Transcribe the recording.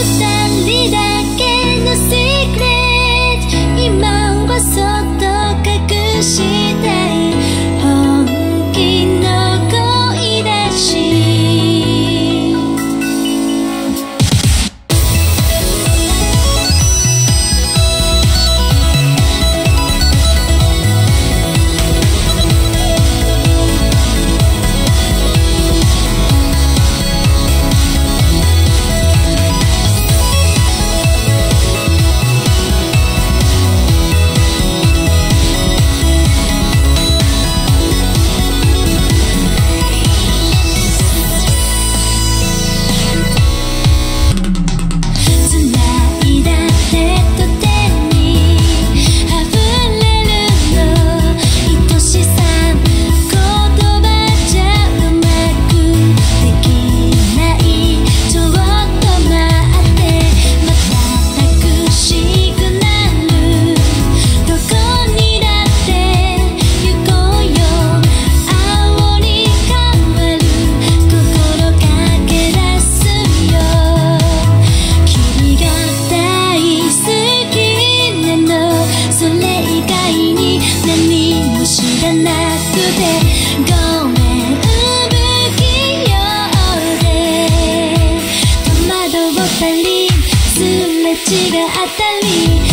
understand 口がたり